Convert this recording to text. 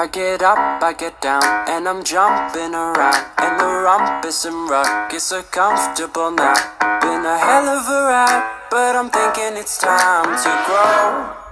I get up, I get down, and I'm jumping around. And the rumpus and ruck. is so comfortable now. Been a hell of a ride, but I'm thinking it's time to grow.